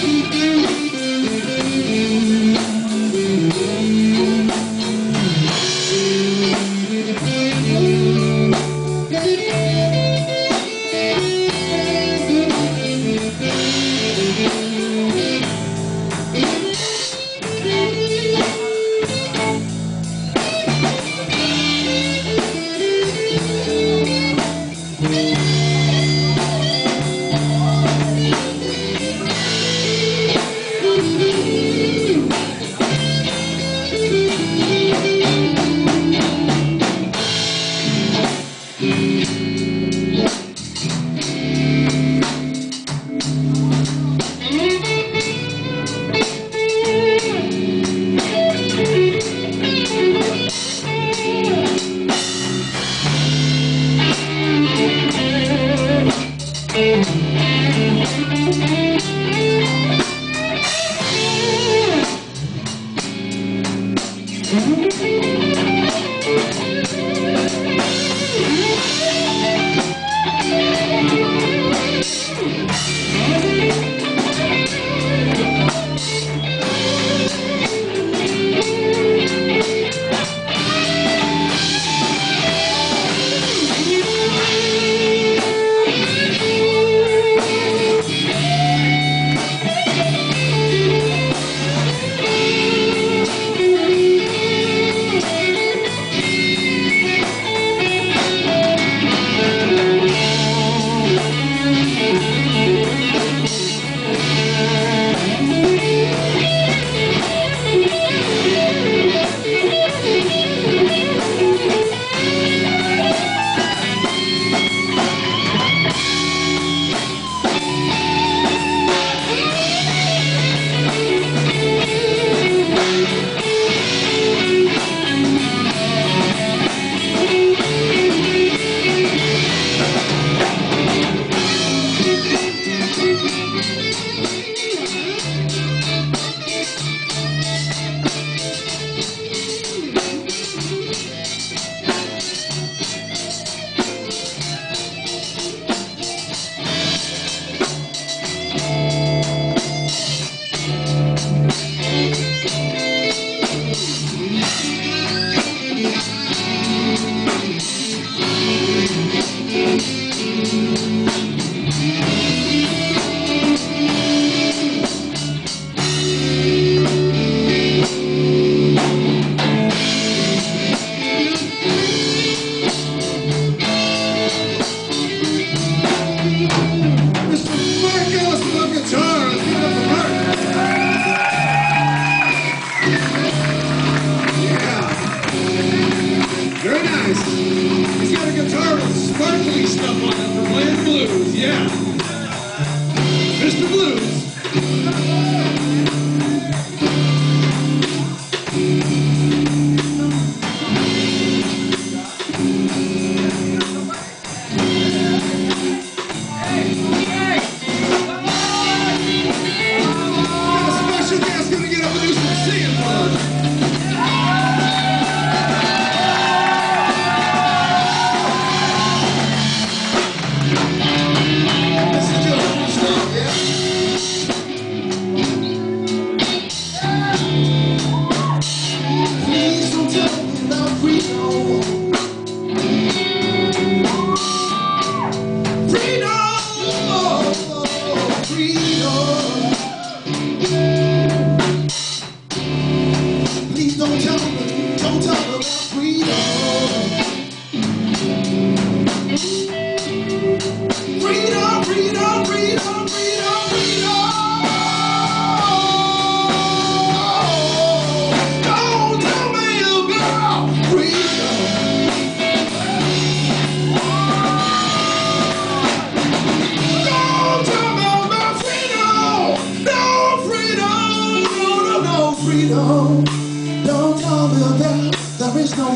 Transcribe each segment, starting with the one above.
Música Stuff on Blues, yeah.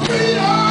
freedom.